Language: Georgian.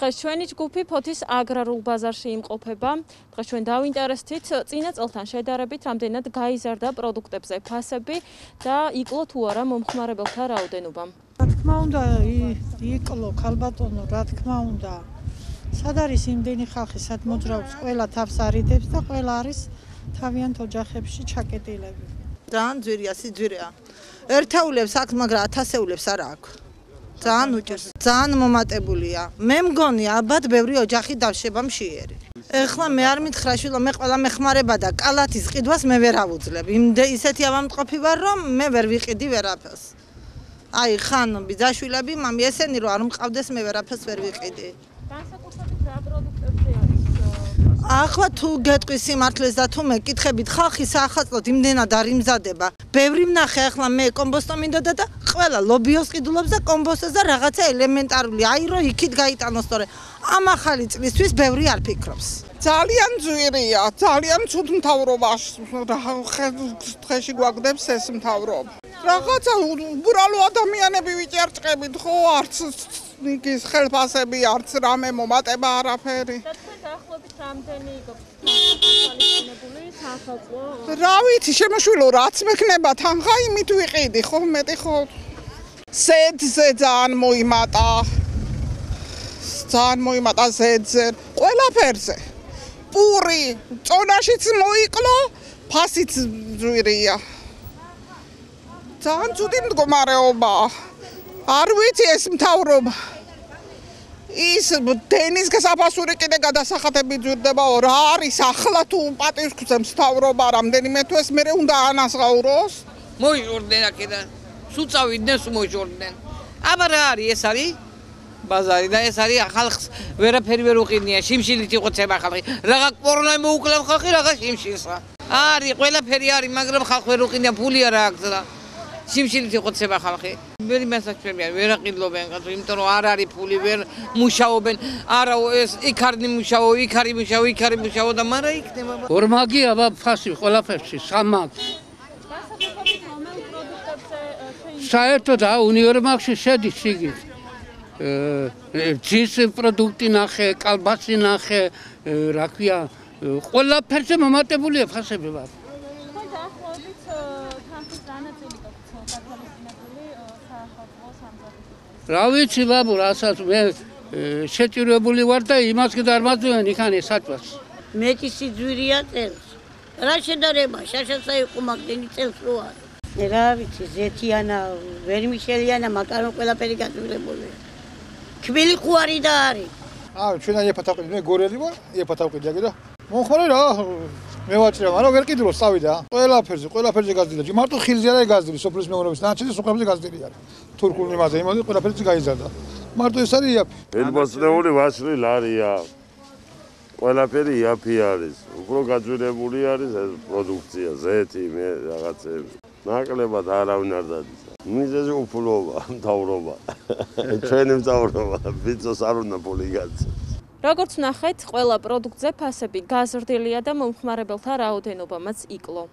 დღეს ჩვენი ჯგუფი ფოთის აგრარულ ბაზარში იმყოფება. დღეს ჩვენ დავინტერესდით წინა წელთან შედარებით რამდენად გაიზარდა პროდუქტებზე ფასები და იკლო თუ არა მომხმარებელთა რაოდენობა. რა თქმა უნდა, იკლო ქალბატონო, რა თქმა უნდა. სად არის იმდენი ხალხი, სად მოძრაობს, ყველა თავს არიდებს და ყველა არის თავიანთ ოჯახებში ჩაკეტილები. ძალიან ძვირია, სიძვირეა. ერთეულებს აქვს, მაგრამ ათასეულებს არ აქვს. ძალიან უჭირს. ძალიან მომატებულია. მე მგონი ალბათ ბევრი ოჯახი დავშება მშიერი. ეხლა მე არ მითხრა შვილო, მე ყველა მეხმარება და კალათის ყიდვას მე ვერ ავუძლებ. იმ ისეთი ავამტყოფი ვარ, რომ მე ვერ ვიყიდი ვერაფერს. აი, ხან ბიძაშვილები, მამი ესენი რომ არ მყავდეს, მე ვერაფერს ვერ ვიყიდი. განსაკუთრებით რა პროდუქტებზე არის ახლა თუ გეტყვი სიმართლეს და თუ მეკითხებით ხალხი საახალწლოდ იმდენად არ იმზადება. ბევრი ვნახე ახლა მე კომბოსტო მინდოდა და ყველა ლობიოს ყიდულობს და კომბოსტოს და რაღაცა ელემენტარული. აი რომ იქით გაიტანოს თორე ამ ახალი წლისთვის ბევრი არ ფიქრობს. ძალიან ძვირია, ძალიან ცუდ მთავრობაში ხეში გვაგდებს ეს მთავრობა. რაღაცა უბრალო ადამიანები ვიჭერჭყებით ხო არც ნიკის ხელფასები არც რამე მომატება არაფერი. რამდენი გქონებული სახალხო? რა ვიცი, შემოშვილო, რაც მექნება თანხა იმით ვიყიდი, ხო, მეტი ხო. ზედზე ძალიან მოიმატა. ძალიან მოიმატა ზედზე, ყველაფერზე. პური, წონაშიც მოიკლო, ფასიც ძვირია. ძალიან ცუდი მდგომარეობაა. არ ვიცი ეს მთავრობა ის დენის გასაფასური კიდე გადასახადები ძვირდებაო რა არის ახლა თუ პატივს გწევს მთავრობა რამდენიმე თვეს მე უნდა ანასღაუროს? მოიჟორდნენ აქედან. სულ წავიდნენ სულ მოიჟორდნენ. აბა რა არის ეს არის ბაზარი და ეს არის ახალხს ვერაფერი ვერ უყინია შიმშილით იყოცება ხალხი. რაღა კორონაი მოუკლავ ხალხი რაღა შიმშილსა. არის ყველაფერი არის მაგრამ ხალხი ვერ უყინია ფული არა აქვს და სიმშილით იყოცება ხალხი. ვერი მასაჩვენია, ვერ აყიდლობენ კაცო, იმიტომ რომ არ არის ფული, ვერ მუშაობენ. არა ეს იქ არის მუშაო, იქ არის მუშაო, იქ არის მუშაო და მარა იქნება. ორმაგი აბა ფასი ყველაფერში, სამაგ. საერთოდ ა უნივერმაგში შედის იგი. აა ძის პროდუქტი ნახე, კალბასი ნახე, რა ქვია, ყველაფერზე მომატებულია ფასები ვარ. რა ვიცი ბაბუ რასაც მე შეჭირებული ვარ და იმას კი დარმაძვენ იქან ეს საჭვას მეტი სიძვირია წელს. რა შედარება? შაშასა იყო მაგდენი წელს რო არის რა ვიცი ზეთიანა ვერმიშელიანა მაკარონ ყველაფერი გაძლებული კბილი ხუარი და არის აა ჩვენ აი ეფათაყვი მე გორელი ვარ ეფათაყვი და კიდე მომხმარე რა მე ვაჭრა, მაგრამ ვერ კიდულო სწავიდა. ყველაფერზე, ყველაფერზე გაზრდილი. მარტო ხილზე არა გაზრდილი, სოფლის მეურნეობის დანარჩენი სოფლებზე გაზრდილი არის. თურქული მასე იმოდი ყველაფერზე გაიზარდა. მარტო ეს არის იაფი. ელბოსნეული ვაშლი ლარია. ყველაფერი იაფი არის. უფრო გაძვირებული არის ეს პროდუქცია, ზეთი, მე რაღაცები. ნაკლებად არავინ არ დადის. მიზეზი უფლობა, მთავრობა. ჩვენი მთავრობა, ვიცოს არ უნდა პოლი გაცეს. როგორც ნახეთ, ყველა პროდუქტზე ფასები გაზრდილია და მომხმარებელთა რაოდენობამაც იკლო.